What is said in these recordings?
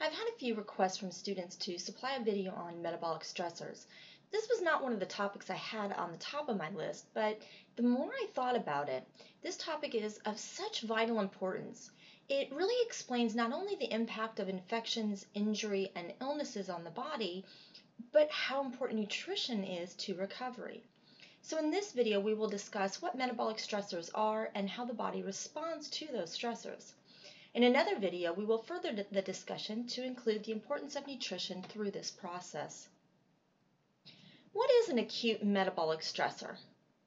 I've had a few requests from students to supply a video on metabolic stressors. This was not one of the topics I had on the top of my list, but the more I thought about it, this topic is of such vital importance. It really explains not only the impact of infections, injury, and illnesses on the body, but how important nutrition is to recovery. So in this video, we will discuss what metabolic stressors are and how the body responds to those stressors. In another video, we will further the discussion to include the importance of nutrition through this process. What is an acute metabolic stressor?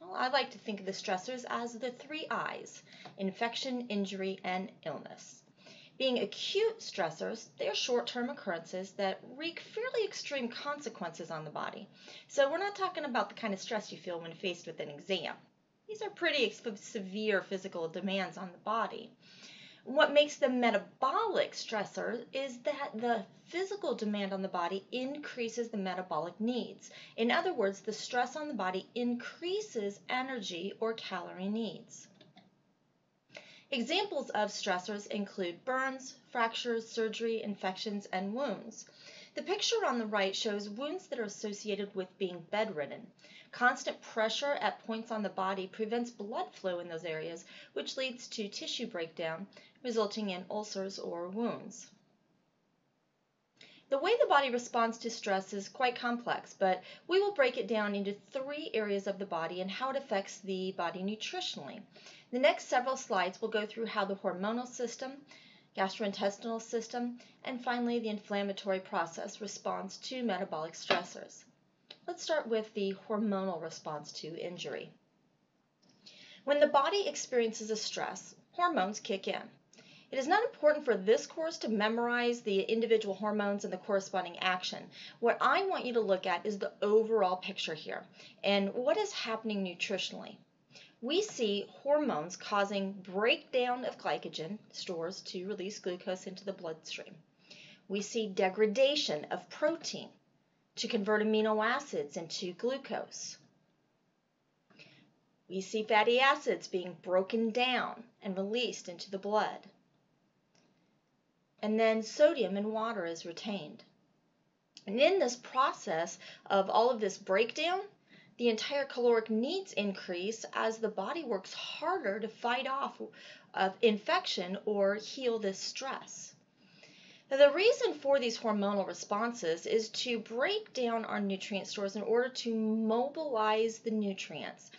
Well, I like to think of the stressors as the three I's, infection, injury, and illness. Being acute stressors, they are short-term occurrences that wreak fairly extreme consequences on the body. So we're not talking about the kind of stress you feel when faced with an exam. These are pretty severe physical demands on the body. What makes them metabolic stressors is that the physical demand on the body increases the metabolic needs. In other words, the stress on the body increases energy or calorie needs. Examples of stressors include burns, fractures, surgery, infections, and wounds. The picture on the right shows wounds that are associated with being bedridden. Constant pressure at points on the body prevents blood flow in those areas, which leads to tissue breakdown, resulting in ulcers or wounds. The way the body responds to stress is quite complex, but we will break it down into three areas of the body and how it affects the body nutritionally. The next several slides will go through how the hormonal system, gastrointestinal system, and finally the inflammatory process responds to metabolic stressors. Let's start with the hormonal response to injury. When the body experiences a stress, hormones kick in. It is not important for this course to memorize the individual hormones and the corresponding action. What I want you to look at is the overall picture here and what is happening nutritionally. We see hormones causing breakdown of glycogen stores to release glucose into the bloodstream. We see degradation of protein to convert amino acids into glucose. We see fatty acids being broken down and released into the blood. And then sodium in water is retained. And in this process of all of this breakdown, the entire caloric needs increase as the body works harder to fight off of infection or heal this stress. Now, the reason for these hormonal responses is to break down our nutrient stores in order to mobilize the nutrients.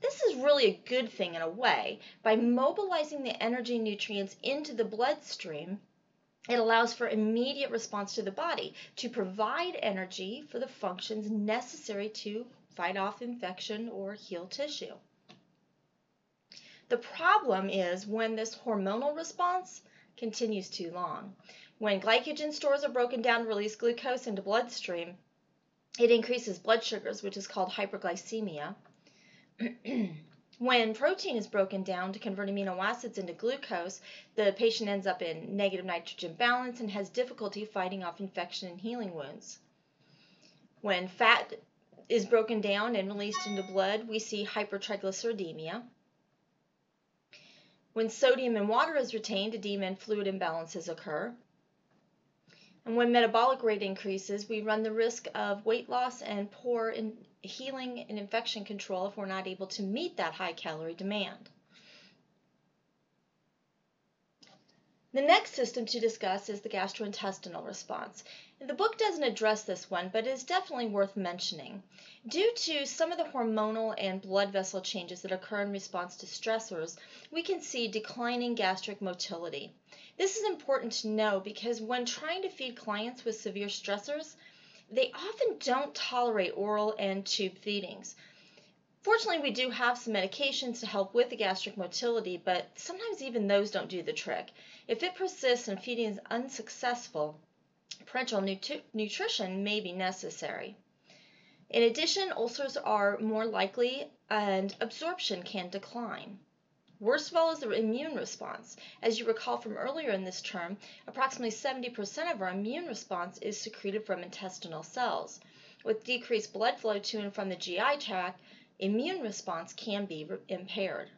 This is really a good thing in a way. By mobilizing the energy nutrients into the bloodstream, it allows for immediate response to the body to provide energy for the functions necessary to fight off infection or heal tissue. The problem is when this hormonal response continues too long. When glycogen stores are broken down to release glucose into bloodstream, it increases blood sugars, which is called hyperglycemia. when protein is broken down to convert amino acids into glucose, the patient ends up in negative nitrogen balance and has difficulty fighting off infection and healing wounds. When fat is broken down and released into blood, we see hypertriglyceridemia. When sodium in water is retained, edema and fluid imbalances occur. And when metabolic rate increases, we run the risk of weight loss and poor in healing and infection control if we're not able to meet that high calorie demand. The next system to discuss is the gastrointestinal response. The book doesn't address this one, but it is definitely worth mentioning. Due to some of the hormonal and blood vessel changes that occur in response to stressors, we can see declining gastric motility. This is important to know because when trying to feed clients with severe stressors, they often don't tolerate oral and tube feedings. Fortunately, we do have some medications to help with the gastric motility, but sometimes even those don't do the trick. If it persists and feeding is unsuccessful, parenteral nutri nutrition may be necessary. In addition, ulcers are more likely and absorption can decline. Worst of all is the immune response. As you recall from earlier in this term, approximately 70% of our immune response is secreted from intestinal cells. With decreased blood flow to and from the GI tract, immune response can be impaired.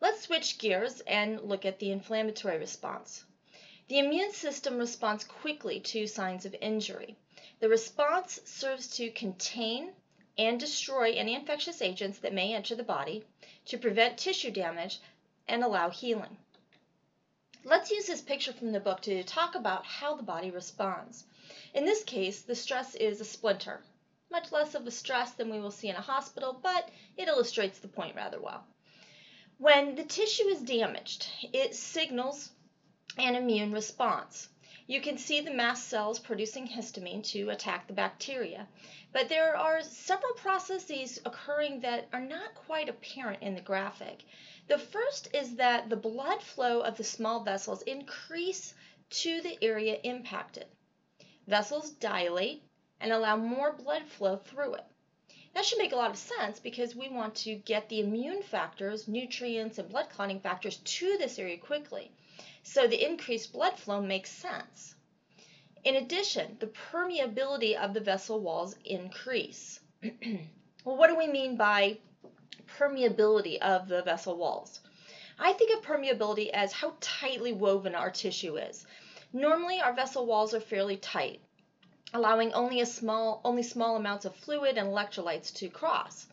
Let's switch gears and look at the inflammatory response. The immune system responds quickly to signs of injury. The response serves to contain and destroy any infectious agents that may enter the body, to prevent tissue damage, and allow healing. Let's use this picture from the book to talk about how the body responds. In this case, the stress is a splinter, much less of a stress than we will see in a hospital, but it illustrates the point rather well. When the tissue is damaged, it signals an immune response. You can see the mast cells producing histamine to attack the bacteria, but there are several processes occurring that are not quite apparent in the graphic. The first is that the blood flow of the small vessels increase to the area impacted. Vessels dilate and allow more blood flow through it. That should make a lot of sense because we want to get the immune factors, nutrients, and blood clotting factors to this area quickly. So the increased blood flow makes sense. In addition, the permeability of the vessel walls increase. well, what do we mean by permeability of the vessel walls. I think of permeability as how tightly woven our tissue is. Normally, our vessel walls are fairly tight, allowing only a small only small amounts of fluid and electrolytes to cross.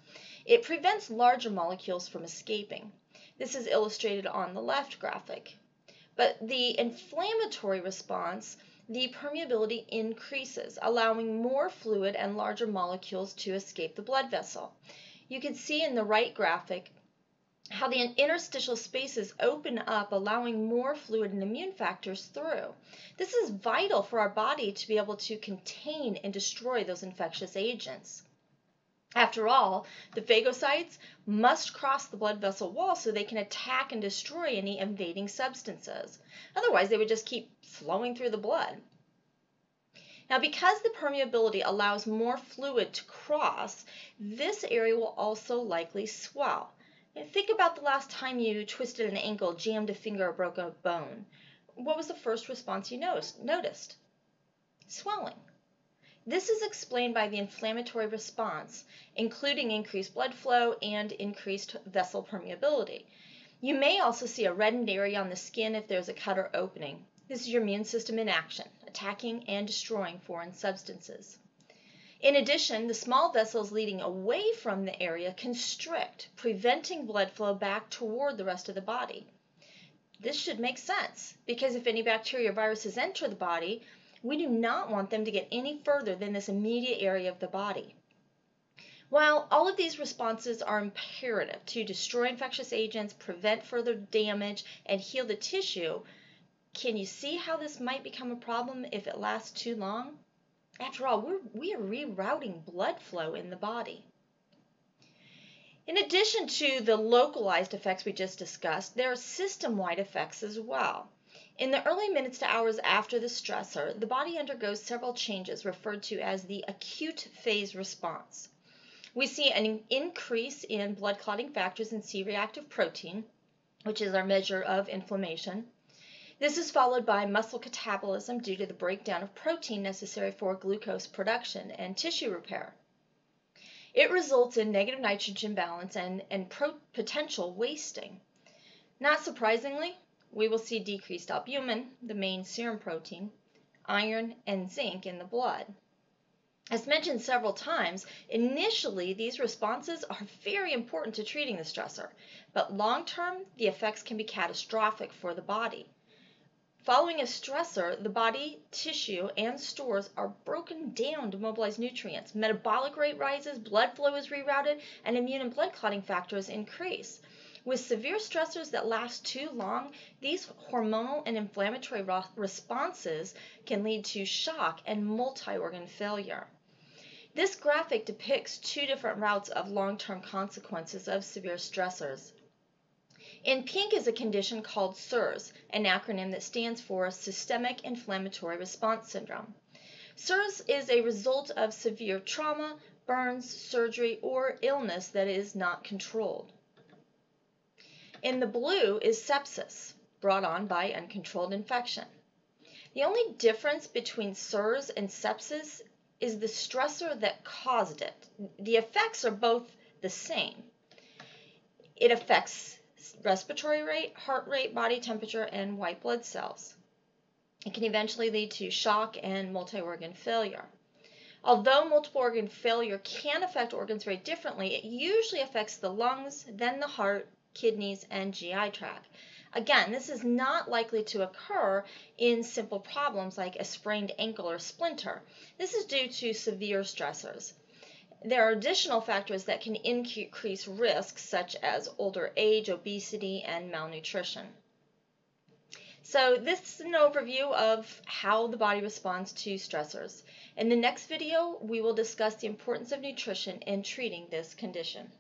It prevents larger molecules from escaping. This is illustrated on the left graphic. But the inflammatory response, the permeability increases, allowing more fluid and larger molecules to escape the blood vessel. You can see in the right graphic how the interstitial spaces open up, allowing more fluid and immune factors through. This is vital for our body to be able to contain and destroy those infectious agents. After all, the phagocytes must cross the blood vessel wall so they can attack and destroy any invading substances. Otherwise, they would just keep flowing through the blood. Now because the permeability allows more fluid to cross, this area will also likely swell. Think about the last time you twisted an ankle, jammed a finger, or broke a bone. What was the first response you noticed? Swelling. This is explained by the inflammatory response, including increased blood flow and increased vessel permeability. You may also see a reddened area on the skin if there's a cut or opening. This is your immune system in action, attacking and destroying foreign substances. In addition, the small vessels leading away from the area constrict, preventing blood flow back toward the rest of the body. This should make sense because if any bacteria or viruses enter the body, we do not want them to get any further than this immediate area of the body. While all of these responses are imperative to destroy infectious agents, prevent further damage, and heal the tissue, can you see how this might become a problem if it lasts too long? After all, we're, we are rerouting blood flow in the body. In addition to the localized effects we just discussed, there are system-wide effects as well. In the early minutes to hours after the stressor, the body undergoes several changes referred to as the acute phase response. We see an increase in blood clotting factors and C-reactive protein, which is our measure of inflammation. This is followed by muscle catabolism due to the breakdown of protein necessary for glucose production and tissue repair. It results in negative nitrogen balance and, and potential wasting. Not surprisingly, we will see decreased albumin, the main serum protein, iron, and zinc in the blood. As mentioned several times, initially these responses are very important to treating the stressor, but long term the effects can be catastrophic for the body. Following a stressor, the body tissue and stores are broken down to mobilize nutrients. Metabolic rate rises, blood flow is rerouted, and immune and blood clotting factors increase. With severe stressors that last too long, these hormonal and inflammatory responses can lead to shock and multi-organ failure. This graphic depicts two different routes of long-term consequences of severe stressors. In pink is a condition called SIRS, an acronym that stands for Systemic Inflammatory Response Syndrome. SIRS is a result of severe trauma, burns, surgery, or illness that is not controlled. In the blue is sepsis, brought on by uncontrolled infection. The only difference between SIRS and sepsis is the stressor that caused it. The effects are both the same. It affects respiratory rate, heart rate, body temperature, and white blood cells. It can eventually lead to shock and multi-organ failure. Although multiple organ failure can affect organs very differently, it usually affects the lungs, then the heart, kidneys, and GI tract. Again, this is not likely to occur in simple problems like a sprained ankle or splinter. This is due to severe stressors. There are additional factors that can increase risk, such as older age, obesity, and malnutrition. So this is an overview of how the body responds to stressors. In the next video, we will discuss the importance of nutrition in treating this condition.